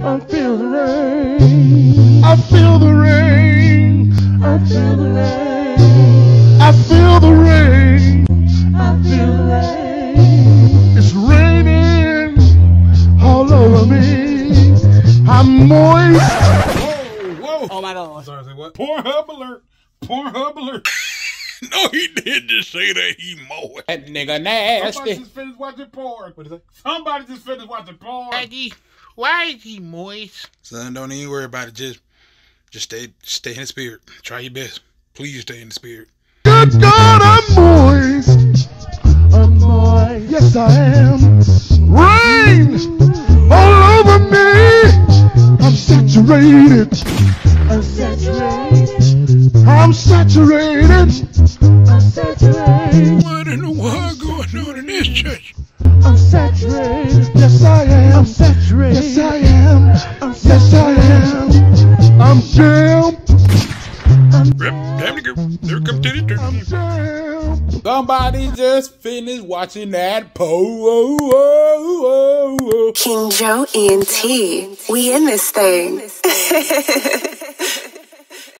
I feel the rain. I feel the rain. I feel the rain. I feel the rain. I feel the rain. It's raining all over me. I'm moist. Whoa, whoa. Oh my god. Sorry, say what? Pornhub alert. Pornhub alert. no, he did just say that he mowed. That nigga nasty. Somebody nasty. just finished watching porn. What is that? Somebody just finished watching porn. Daddy, why is he moist? Son, don't even worry about it. Just, just stay, stay in the spirit. Try your best. Please stay in the spirit. Good God, I'm moist. I'm moist. Yes, I am. Rain all over me. I'm saturated. I'm saturated. I'm saturated. The world going on in this church? I'm saturated. Yes, I am. I'm saturated. Yes, I am. I'm Yes, I am. I'm jammed. Rip, damn the girl. There comes Titty Turkey. I'm jammed. Somebody just finished watching that po. Oh, oh, oh, oh. oh. King Joe ENT. We in this thing.